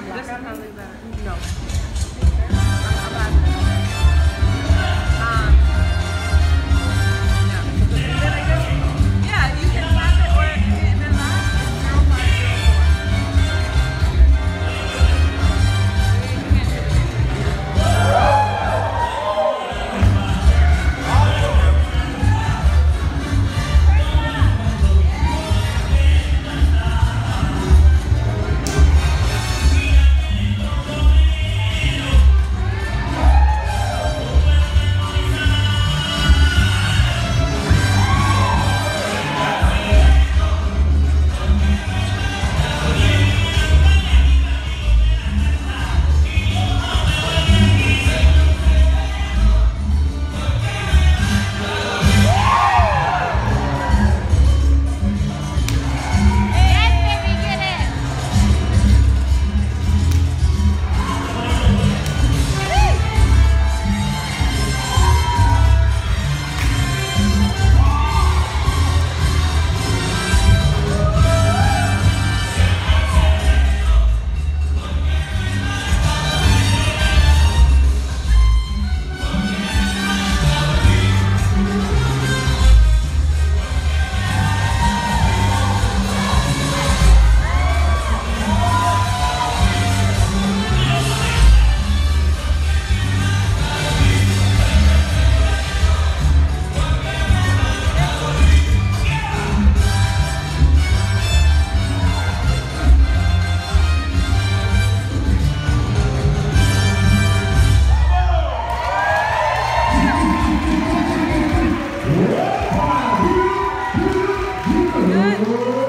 This is probably better. No. Amen.